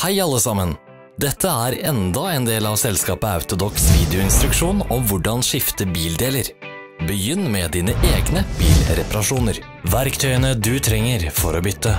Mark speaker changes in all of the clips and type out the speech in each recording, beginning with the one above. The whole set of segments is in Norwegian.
Speaker 1: Hei alle sammen! Dette er enda en del av selskapet Autodox videoinstruksjon om hvordan skifte bildeler. Begynn med dine egne bilreparasjoner. Verktøyene du trenger for å bytte.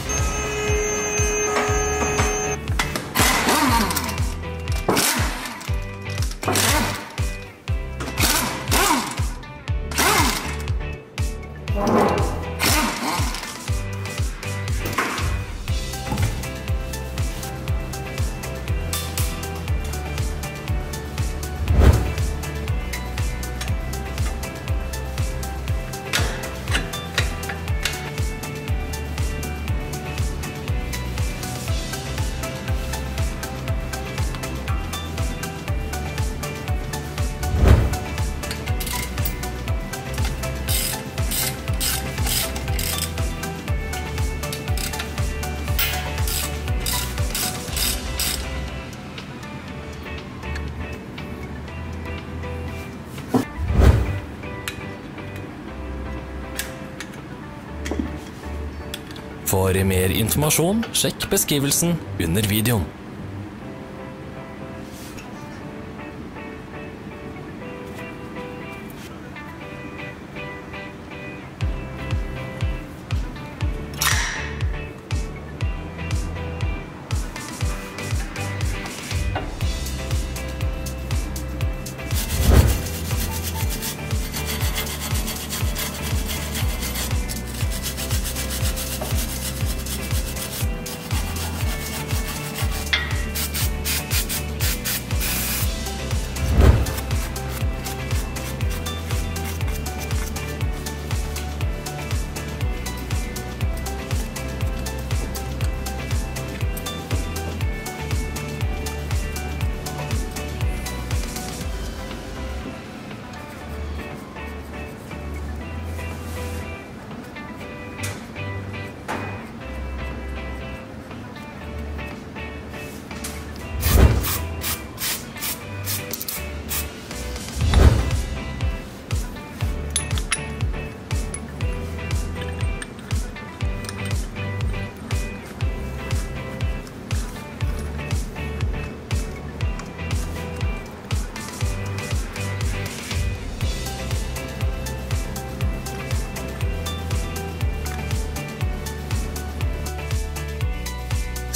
Speaker 1: For mer informasjon, sjekk beskrivelsen under videoen.